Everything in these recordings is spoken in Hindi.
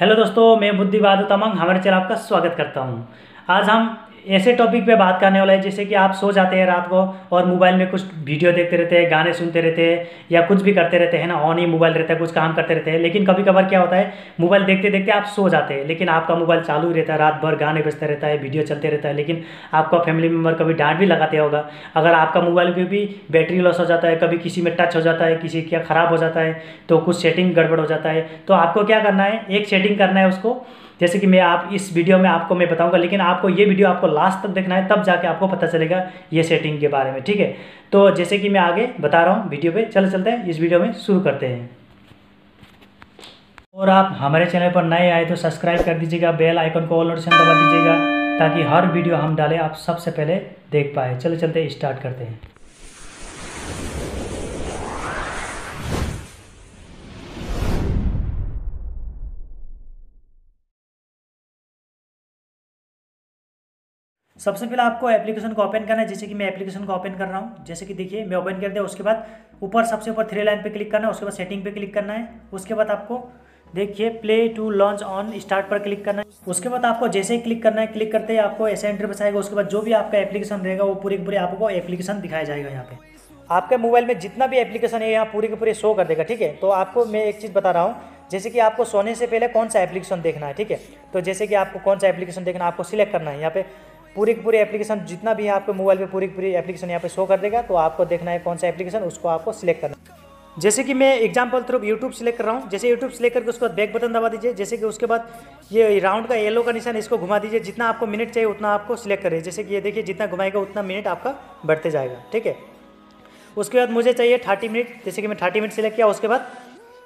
हेलो दोस्तों मैं बुद्धि बहादुर तमंग हमारे चैनल आपका स्वागत करता हूँ। आज हम ऐसे टॉपिक पे बात करने वाला है, जैसे कि आप सो जाते हैं रात को और मोबाइल में कुछ वीडियो देखते रहते हैं, गाने सुनते रहते हैं या कुछ भी करते रहते हैं ना ऑन ही मोबाइल रहता है, कुछ काम करते रहते हैं। लेकिन कभी कभार क्या होता है मोबाइल देखते देखते आप सो जाते हैं, लेकिन आपका मोबाइल चालू ही रहता है, रात भर गाने बजते रहता है वीडियो चलते रहता है, लेकिन आपका फैमिली मेंबर कभी डांट भी लगाते होगा। अगर आपका मोबाइल पर भी बैटरी लॉस हो जाता है, कभी किसी में टच हो जाता है, किसी क्या ख़राब हो जाता है तो कुछ सेटिंग गड़बड़ हो जाता है तो आपको क्या करना है, एक सेटिंग करना है उसको जैसे कि मैं आप, इस वीडियो में आपको मैं बताऊँगा, लेकिन आपको ये वीडियो आपको लास्ट तक देखना है, तब जाके आपको पता चलेगा ये सेटिंग के बारे में, ठीक है? तो जैसे कि मैं आगे बता रहा हूँ वीडियो पे, चल चलते हैं, इस वीडियो में शुरू करते हैं। और आप हमारे चैनल पर नए आए तो सब्सक्राइब कर दीजिएगा, बेल आइकन को ऑल नोटिफिकेशन दबा दीजिएगा, ताकि हर वीडियो हम डालें आप सबसे पहले देख पाए। चलो चलते स्टार्ट करते हैं। सबसे पहले आपको एप्लीकेशन को ओपन करना है, जैसे कि मैं एप्लीकेशन को ओपन कर रहा हूँ। जैसे कि देखिए, मैं ओपन कर दिया, उसके बाद ऊपर सबसे ऊपर थ्री लाइन पे क्लिक करना है, उसके बाद सेटिंग पे क्लिक करना है। उसके बाद आपको देखिए play to launch on start पर क्लिक करना है। उसके बाद आपको जैसे ही क्लिक करना है क्लिक करते ही आपको ऐसे एंटर आएगा। उसके बाद जो भी आपका एप्लीकेशन रहेगा, वो पूरी पूरी आपको एप्लीकेशन दिखाया जाएगा यहाँ पे। आपके मोबाइल में जितना भी एप्लीकेशन है यहाँ पूरी के पूरे शो कर देगा, ठीक है? तो आपको मैं एक चीज़ बता रहा हूँ, जैसे कि आपको सोने से पहले कौन सा एप्लीकेशन देखना है, ठीक है? तो जैसे कि आपको कौन सा एप्लीकेशन देखना है, आपको सिलेक्ट करना है। यहाँ पे पूरी की पूरी एप्लीकेशन जितना भी है आपके मोबाइल पे पूरी की पूरी एप्लीकेशन यहाँ पे शो कर देगा तो आपको देखना है कौन सा एप्लीकेशन उसको आपको सिलेक्ट करना जैसे कि मैं एग्ज़ाम्पल थ्रू यूट्यूब सिलेक्ट कर रहा हूँ, जैसे यूट्यूब सिलेक्ट करके उसके बाद बैक बटन दबा दीजिए, जैसे कि उसके बाद ये राउंड का येलो का निशान इसको घुमा दीजिए, जितना आपको मिनट चाहिए उतना आपको सिलेक्ट करिए। जैसे कि ये देखिए, जितना घुमाएगा उतना मिनट आपका बढ़ते जाएगा, ठीक है? उसके बाद मुझे चाहिए थर्टी मिनट जैसे कि मैं थर्टी मिनट सिलेक्ट किया, उसके बाद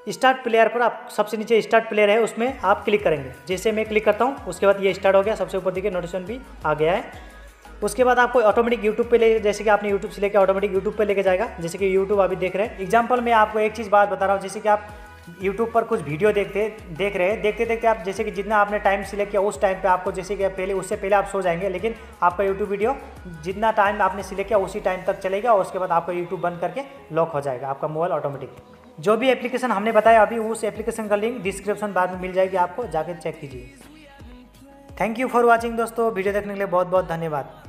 स्टार्ट प्लेयर पर आप सबसे नीचे स्टार्ट प्लेयर है, उसमें आप क्लिक करेंगे। जैसे मैं क्लिक करता हूँ, उसके बाद ये स्टार्ट हो गया, सबसे ऊपर देखिए नोटिफिकेशन भी आ गया है। उसके बाद आपको ऑटोमेटिक यूट्यूब पे ले, जैसे कि आपने यूट्यूब से लेकर ऑटोमेटिक यूट्यूब पे लेके जाएगा, जैसे कि यूट्यूब अभी देख रहे हैं। एग्ज़ाम्पल मैं आपको एक चीज़ बात बता रहा हूँ, जैसे कि आप यूट्यूब पर कुछ वीडियो देखते, देख रहे हैं। देखते देखते आप, जैसे कि जितना आपने टाइम सिलेक्ट किया, उस टाइम पे आपको जैसे कि पहले, उससे पहले आप सो जाएँगे, लेकिन आपका यूट्यूब वीडियो जितना टाइम आपने सिलेक्ट किया, उसी टाइम तक चलेगा और उसके बाद आपका यूट्यूब बंद करके लॉक हो जाएगा, आपका मोबाइल ऑटोमेटिक जो भी एप्लीकेशन हमने बताया अभी, उस एप्लीकेशन का लिंक डिस्क्रिप्शन बाद में मिल जाएगी आपको, जाके चेक कीजिए। थैंक यू फॉर वॉचिंग दोस्तों। वीडियो देखने के लिए बहुत बहुत धन्यवाद।